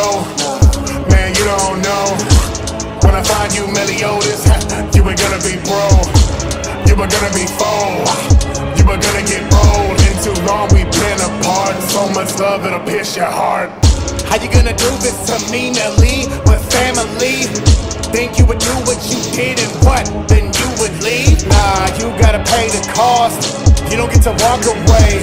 go. Man, you don't know. When I find you, Meliodas, you were gonna be bro. You were gonna be foe. You were gonna get rolled. In too long, we've been apart. So much love, it'll pierce your heart. How you gonna do this to me, Nelly, with family? Think you would do what you did and what? Then you would leave? Nah, you gotta pay the cost. You don't get to walk away.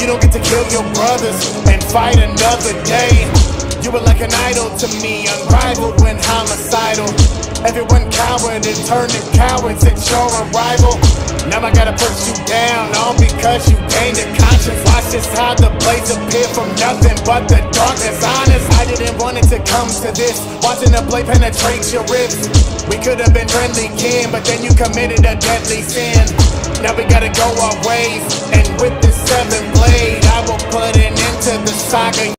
You don't get to kill your brothers and fight another day. You were like an idol to me, unrivaled when homicidal. Everyone coward and turning cowards at your arrival. Now I gotta put you down, all because you gained a conscience. Watch this how the blaze appear from nothing but the darkness. Honest, I didn't want it to come to this. Watching the blade penetrate your ribs. We could have been friendly kin, but then you committed a deadly sin. Now we gotta go our ways, and with this seven blade, I will put an end to the saga.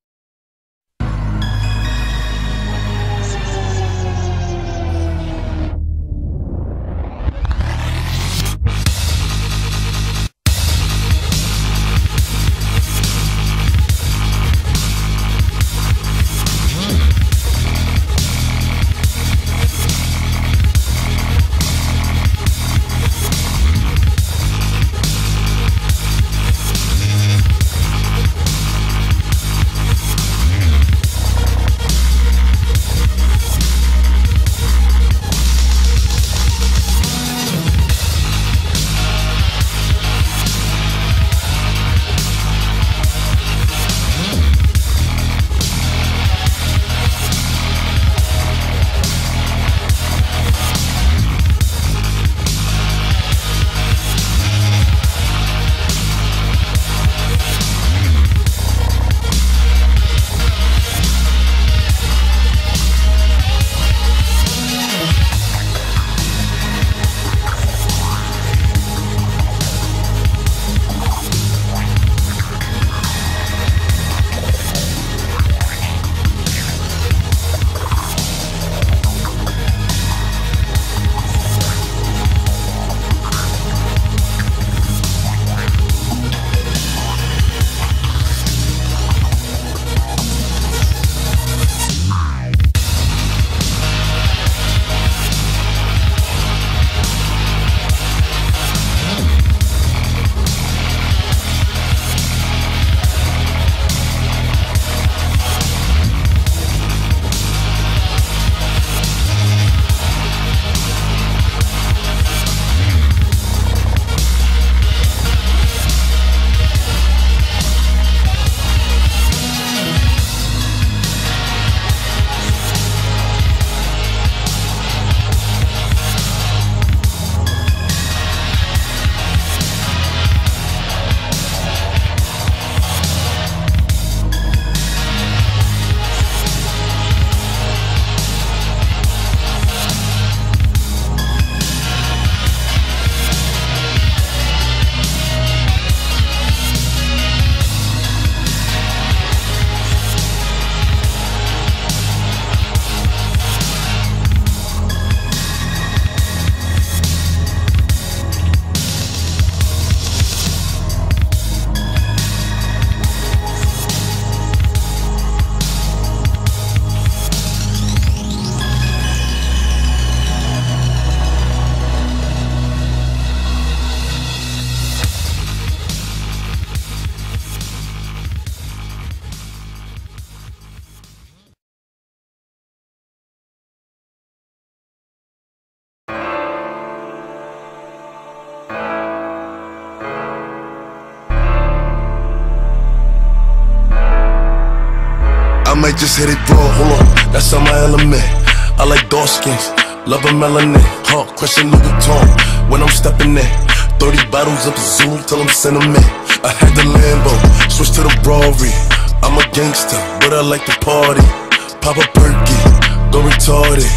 Might just hit it raw. Hold on, that's on my element. I like dark skins, love a melanin. Huh, question Louis Vuitton when I'm stepping in. 30 bottles of Zoom till I'm sentiment. I had the Lambo, switch to the Rari. I'm a gangster, but I like to party. Pop a perky, go retarded.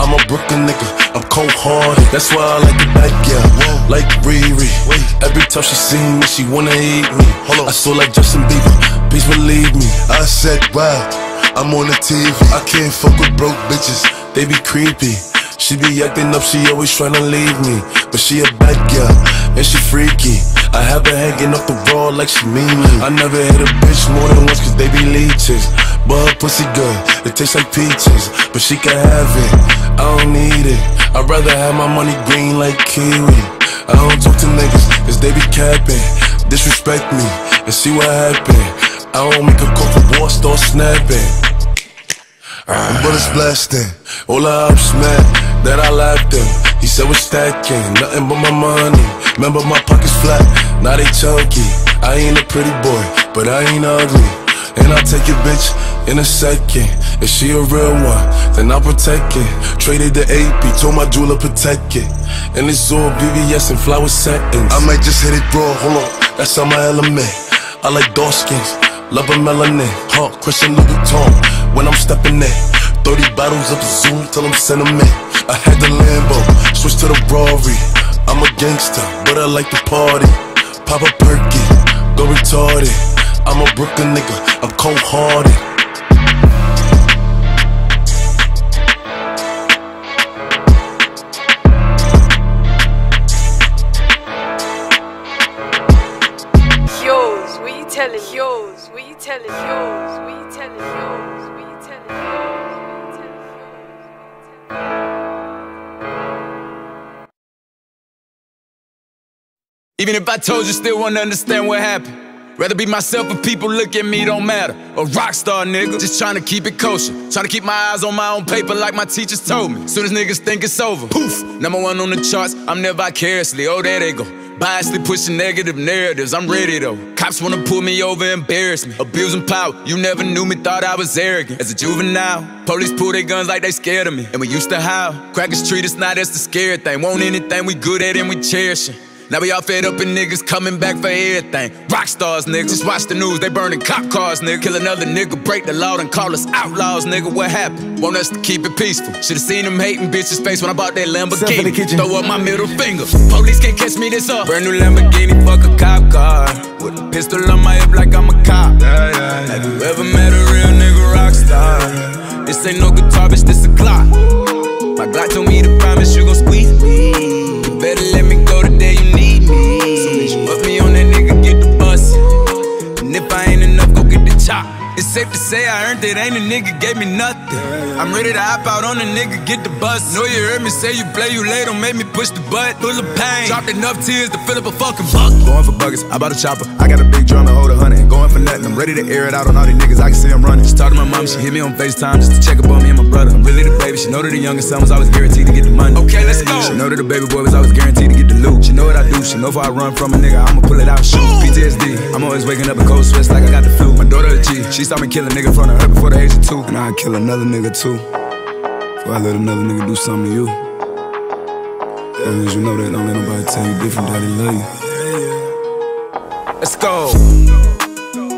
I'm a Brooklyn nigga, I'm cold hearted. That's why I like the back, yeah. Like Riri. Every time she see me, she wanna eat me. Hold on. I saw like Justin Bieber, please believe me. I said, wow, I'm on the TV. I can't fuck with broke bitches, they be creepy. She be acting up, she always tryna leave me. But she a bad girl, and she freaky. I have her hanging off the wall like she mean me. I never hit a bitch more than once cause they be leeches. but her pussy good. It tastes like peaches, but she can have it. I don't need it. I'd rather have my money green like kiwi. I don't talk to niggas, cause they be capping. Disrespect me and see what happen. I don't make a call for war, start snapping. Uh, bullets blasting, all the ops mad that I laughed him. He said we're stacking, nothing but my money. Remember my pockets flat, now they chunky. I ain't a pretty boy, but I ain't ugly. And I'll take your bitch in a second. If she a real one, then I'll protect it. Traded the AP, told my jeweler protect it. And it's all VVS and flower settings. I might just hit it raw, hold on, that's on my element. I like dark skins, love a melanin. Heart, Christian Louboutin, when I'm stepping in. 30 bottles of Zoom till I'm sentiment. I had the Lambo, switch to the Rari. I'm a gangster, but I like to party. Pop a perky, go retarded. I'm a Brooklyn nigga, I'm cold hearted. Even if I told you, still wanna understand what happened. Rather be myself if people look at me, don't matter. A rock star nigga, just trying to keep it kosher. Trying to keep my eyes on my own paper like my teachers told me. Soon as niggas think it's over, poof, number one on the charts, I'm never vicariously. Oh, there they go. Biasly pushing negative narratives, I'm ready though. Cops wanna pull me over, embarrass me. Abusing power, you never knew me, thought I was arrogant. As a juvenile, police pull their guns like they scared of me. And we used to howl, crackers treat us not as the scared thing. Want anything we good at and we cherish it. Now we all fed up and niggas coming back for everything. Rock stars, nigga. Just watch the news, they burning cop cars, nigga. Kill another nigga, break the law, and call us outlaws, nigga. What happened? Want us to keep it peaceful. Should've seen them hating bitches' face when I bought that Lamborghini. Throw up my middle finger. Police can't catch me this up. Brand new Lamborghini, fuck a cop car. With a pistol on my hip like I'm a cop. Have you ever met a real nigga rock star? This ain't no guitar, bitch, this a clock. It, ain't a nigga gave me nothing. I'm ready to hop out on a nigga, get the bus. Know you heard me say you play, you late, don't make me push the butt. Full of pain, dropped enough tears to fill up a fucking bucket. Going for buggers, I bought a chopper. I got a big drum to hold a hundred. Going for nothing, I'm ready to air it out on all these niggas. I can see I'm running. Just talked to my mom, she hit me on FaceTime just to check up on me and my brother. I'm really the baby, she know that the youngest son was always guaranteed to get the money. Okay, let's go. She know that the baby boy was always guaranteed to get the loot. She know what I do, she know if I run from a nigga, I'ma pull it out, shoot. PTSD, I'm always waking up in cold sweats like I got the flu. My daughter a G, she saw me kill a nigga in front of her before the age of two. And I'd kill another nigga too. Before I let another nigga do something to you. As you know that, don't let nobody tell you different that they love you. Let's go.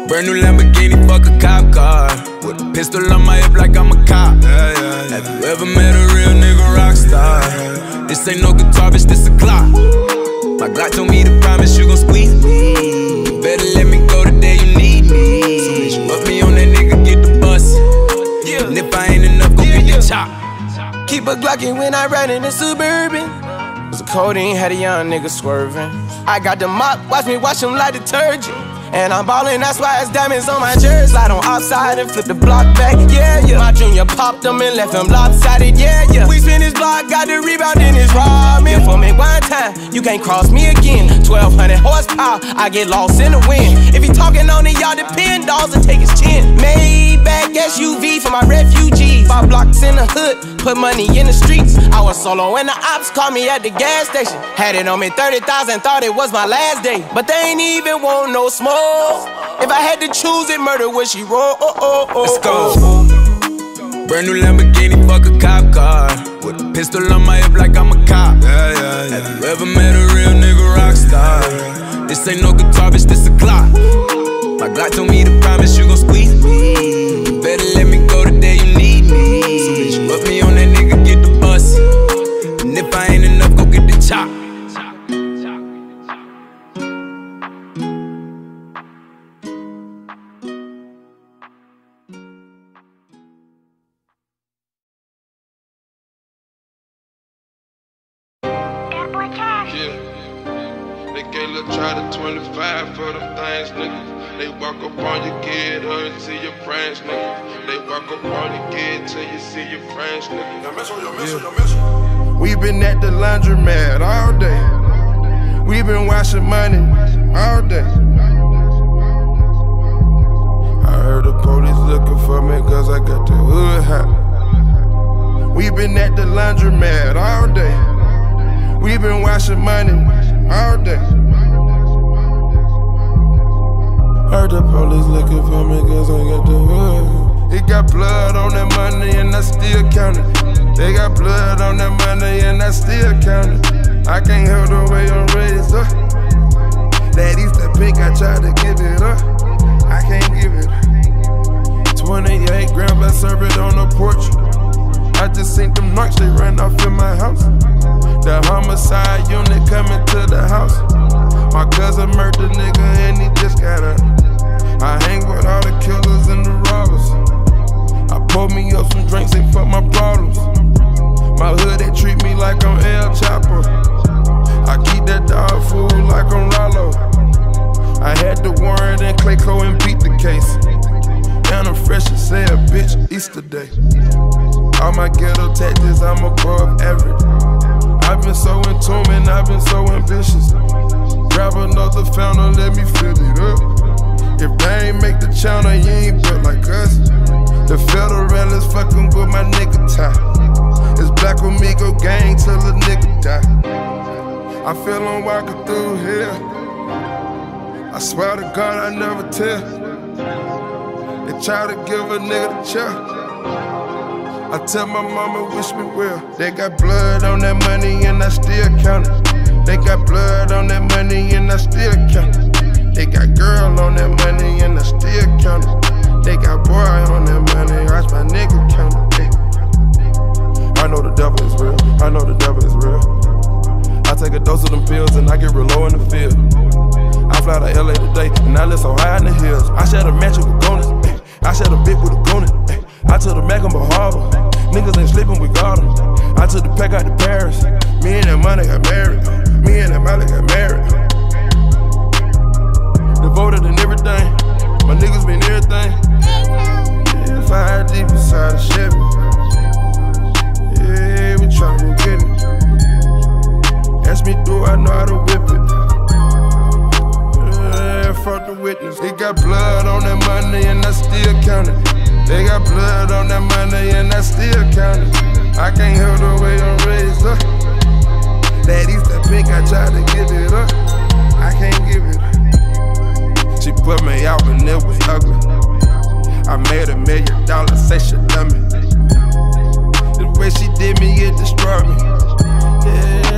Brand new Lamborghini, fuck a cop car. With a pistol on my hip like I'm a cop. Have you ever met a real nigga rock star? This ain't no guitar, bitch, this a clock. In the Suburban. Cause the codeine had a young nigga swerving. I got the mop, watch me wash him like detergent. And I'm ballin', that's why it's diamonds on my jersey. Slide on outside and flip the block back, yeah, yeah. My junior popped him and left him lopsided, yeah, yeah. We spin his block, got the rebound in his ramen. For me one time, you can't cross me again. 1200 horsepower, I get lost in the wind. If he talking on it, y'all depend, dolls and take his chin. Maybach SUV for my refugees. Five blocks in the hood, put money in the streets. I was solo and the ops called me at the gas station. Had it on me 30,000, thought it was my last day. But they ain't even want no smoke. Oh, if I had to choose it, murder would she roll? Oh, oh, oh, Let's go. oh. Brand new Lamborghini, fuck a cop car. With a pistol on my hip like I'm a cop. Have you ever met a real nigga rock star? This ain't no guitar, bitch, this a clock. My Glock told me to nigga. They walk up on you, get till you see your friends, nigga. Now mess on your mess on your mess We been at the laundromat all day. We've been washing money all day. I heard the police looking for me cause I got the hood hat. We've been at the laundromat all day. We've been washing money all day. Heard the police looking for me cause I got the hood. It got blood on that money and I still count it. They got blood on that money and I still count it. I can't help the way I'm raised up. That Easter pink, I tried to give it up. I can't give it up. 28 grams, I serve it on the porch. I just seen them knocks, they ran off in my house. The homicide unit coming to the house. My cousin murdered nigga and he just got up. I hang with all the killers and the robbers. I pour me up some drinks, and fuck my problems. My hood, they treat me like I'm El Chapo. I keep that dog food like I'm Rollo. I had the warrant and Clayco and beat the case. And I'm fresh as hell, bitch, Easter Day. All my ghetto tactics, I'm above average. I've been so in tune and I've been so ambitious. Grab another fountain, let me fill it up. If they ain't make the channel, you ain't built like us. The federal is fucking with my nigga tie. It's Black Amigo gang till a nigga die. I feel I'm walking through here. I swear to God, I never tell. They try to give a nigga the chair. I tell my mama, wish me well. They got blood on that money and I still count it. They got blood on that money and I still count it. They got girl on that money and I still count it. They got boy on that money, watch my nigga count it. I know the devil is real. I know the devil is real. I take a dose of them pills and I get real low in the field. I fly to LA today and I live so high in the hills. I share a mansion with bonus. Eh. I share a bit with a gonet. Eh. I took the Mac in Bahama. Niggas ain't sleeping, we got them. I took the pack out to Paris. Me and that money got married. Me and that money got married. Devoted and everything. My niggas been everything. Yeah, fire deep inside the Chevy. Yeah, we tryna get it. Ask me, do I know how to whip it? Yeah, fuck the witness. They got blood on that money and I still count it. They got blood on that money and I still count it. I can't help the way I'm raised up. That Easter pink, I tried to give it up. I can't give it up. She put me out when it was ugly. I made a million dollars, say she done me. The way she did me, it destroyed me.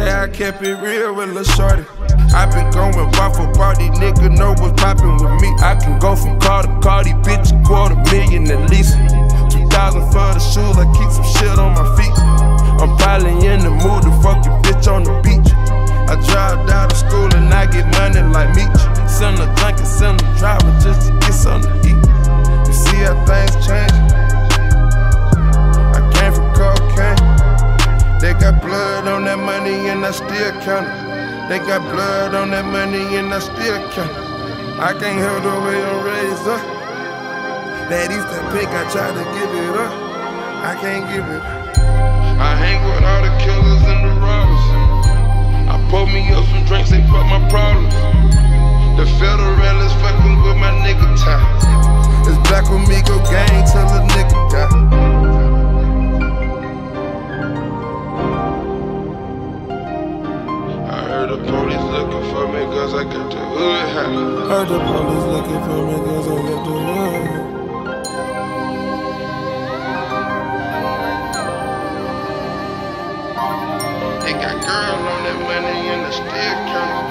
Yeah, I kept it real with Lil Shorty. I been going bar for these niggas know what's poppin' with me. I can go from car to car, these 2000 for the shoes, I keep some shit on my feet. I'm probably in the mood to fuck your bitch on the beach. I drive down to school and I get money like Meech. Send a drink and send a driver just to get something to eat. You see how things change? I came from cocaine. They got blood on that money and I still count it. They got blood on that money and I still count it. I can't help the way I'm raised up. That Easter pick, I tried to give it up. I can't give it up. I hang with all the killers and the robbers. I pour me up some drinks, they fuck my problems. The federal is fucking with my nigga tie. It's Black Amigo gang till a nigga die. I heard the police looking for me cause I got the hood hat. Heard the police looking for me cause I got the hood hat. They got girl on